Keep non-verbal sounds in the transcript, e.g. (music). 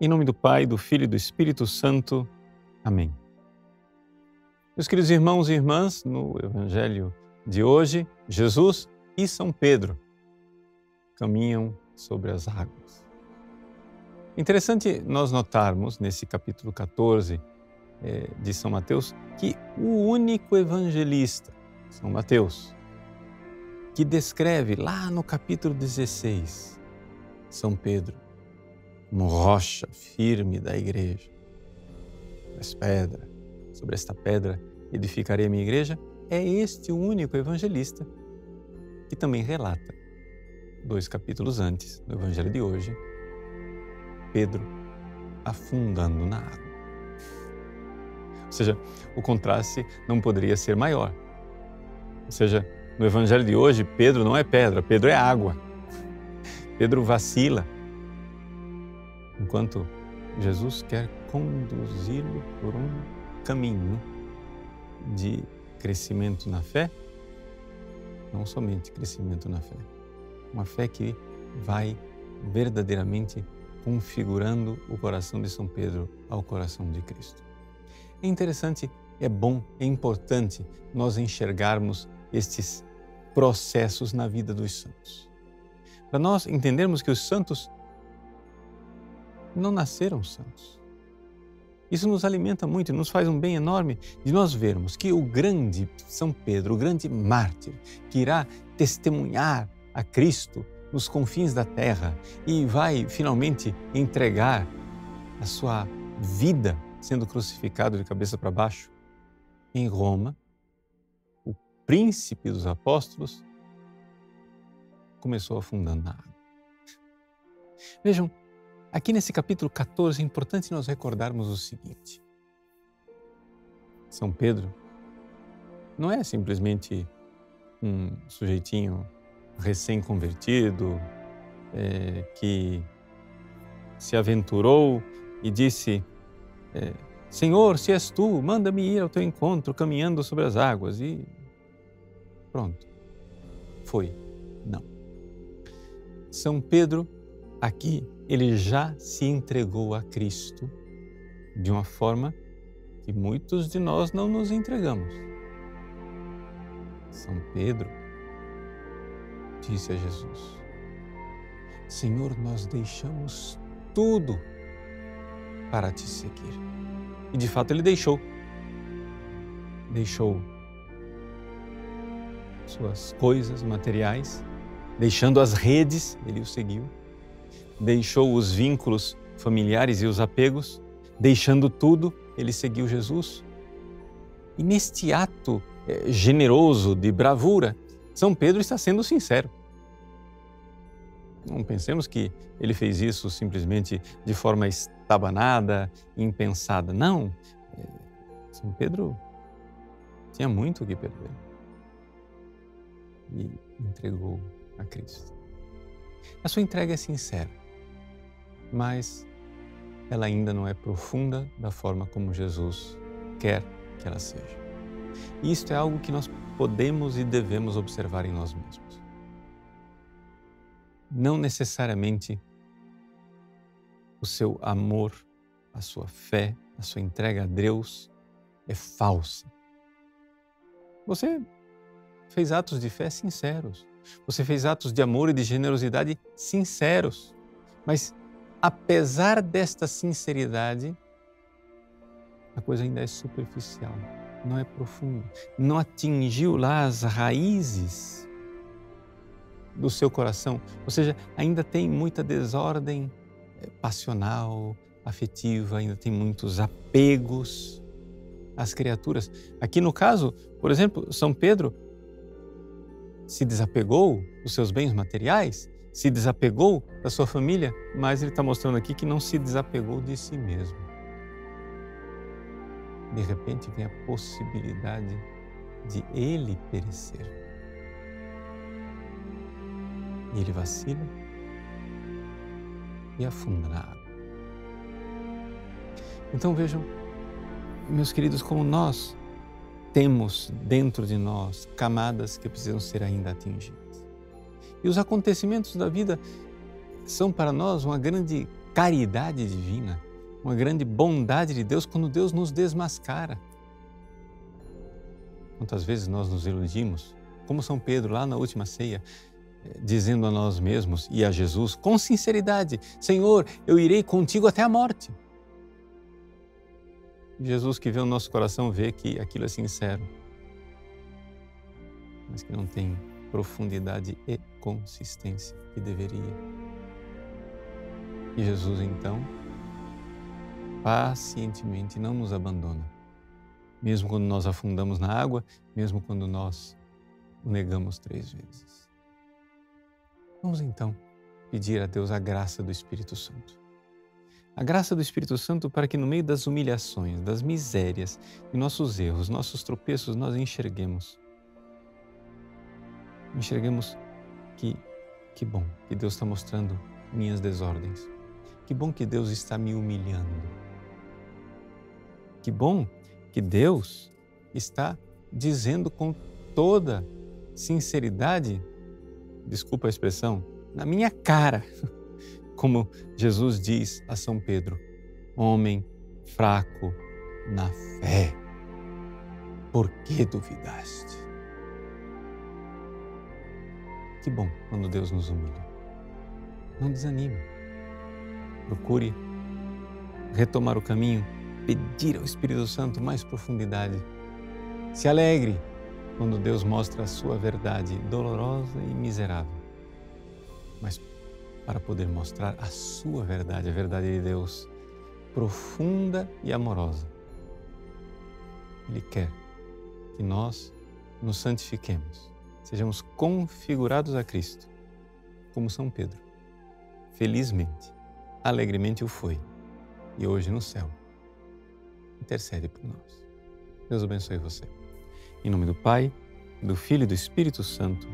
Em nome do Pai, do Filho e do Espírito Santo. Amém. Meus queridos irmãos e irmãs, no Evangelho de hoje, Jesus e São Pedro caminham sobre as águas. Interessante nós notarmos nesse capítulo 14 eh, de São Mateus que o único evangelista, São Mateus, que descreve lá no capítulo 16 São Pedro como rocha firme da igreja, as pedras, sobre esta pedra edificarei a minha igreja, é este o único evangelista que também relata, dois capítulos antes do evangelho de hoje, Pedro afundando na água. Ou seja, o contraste não poderia ser maior. Ou seja, no evangelho de hoje, Pedro não é pedra, Pedro é água. Pedro vacila, enquanto Jesus quer conduzi-lo por um caminho de crescimento na fé, não somente crescimento na fé, uma fé que vai verdadeiramente configurando o coração de São Pedro ao coração de Cristo. É interessante, é bom, é importante nós enxergarmos estes processos na vida dos santos. Para nós entendermos que os santos não nasceram santos. Isso nos alimenta muito e nos faz um bem enorme de nós vermos que o grande São Pedro, o grande mártir, que irá testemunhar a Cristo nos confins da terra e vai finalmente entregar a sua vida sendo crucificado de cabeça para baixo em Roma, o príncipe dos apóstolos começou afundando na água. Vejam, Aqui nesse capítulo 14 é importante nós recordarmos o seguinte: São Pedro não é simplesmente um sujeitinho recém-convertido é, que se aventurou e disse: é, Senhor, se és tu, manda-me ir ao teu encontro caminhando sobre as águas. E pronto, foi. Não. São Pedro, aqui, ele já se entregou a Cristo de uma forma que muitos de nós não nos entregamos. São Pedro disse a Jesus: Senhor, nós deixamos tudo para te seguir. E de fato ele deixou. Deixou suas coisas materiais, deixando as redes, ele o seguiu deixou os vínculos familiares e os apegos, deixando tudo, ele seguiu Jesus. E neste ato eh, generoso de bravura, São Pedro está sendo sincero. Não pensemos que ele fez isso simplesmente de forma estabanada, impensada. Não. Eh, São Pedro tinha muito o que perder e entregou a Cristo. A sua entrega é sincera mas ela ainda não é profunda da forma como Jesus quer que ela seja. E isto é algo que nós podemos e devemos observar em nós mesmos. Não necessariamente o seu amor, a sua fé, a sua entrega a Deus é falsa. Você fez atos de fé sinceros. Você fez atos de amor e de generosidade sinceros. Mas apesar desta sinceridade, a coisa ainda é superficial, não é profunda, não atingiu lá as raízes do seu coração, ou seja, ainda tem muita desordem eh, passional, afetiva, ainda tem muitos apegos às criaturas. Aqui no caso, por exemplo, São Pedro se desapegou dos seus bens materiais, se desapegou da sua família, mas ele está mostrando aqui que não se desapegou de si mesmo. De repente vem a possibilidade de ele perecer. E ele vacila e afunda na água. Então vejam, meus queridos, como nós temos dentro de nós camadas que precisam ser ainda atingidas. E os acontecimentos da vida são para nós uma grande caridade divina, uma grande bondade de Deus quando Deus nos desmascara. Quantas vezes nós nos iludimos, como São Pedro lá na última ceia, eh, dizendo a nós mesmos e a Jesus com sinceridade: Senhor, eu irei contigo até a morte. Jesus que vê o nosso coração vê que aquilo é sincero, mas que não tem profundidade consistência que deveria. E Jesus então pacientemente não nos abandona mesmo quando nós afundamos na água, mesmo quando nós o negamos três vezes. Vamos então pedir a Deus a graça do Espírito Santo. A graça do Espírito Santo para que no meio das humilhações, das misérias e nossos erros, nossos tropeços, nós enxerguemos. Enxerguemos que, que bom que Deus está mostrando minhas desordens. Que bom que Deus está me humilhando. Que bom que Deus está dizendo com toda sinceridade, desculpa a expressão, na minha cara, (laughs) como Jesus diz a São Pedro: homem fraco na fé, por que duvidaste? Que bom quando Deus nos humilha. Não desanime. Procure retomar o caminho pedir ao Espírito Santo mais profundidade. Se alegre quando Deus mostra a sua verdade dolorosa e miserável. Mas para poder mostrar a sua verdade, a verdade de Deus, profunda e amorosa. Ele quer que nós nos santifiquemos, sejamos configurados a Cristo, como São Pedro. Felizmente, alegremente o foi, e hoje no céu intercede por nós. Deus abençoe você. Em nome do Pai, do Filho e do Espírito Santo.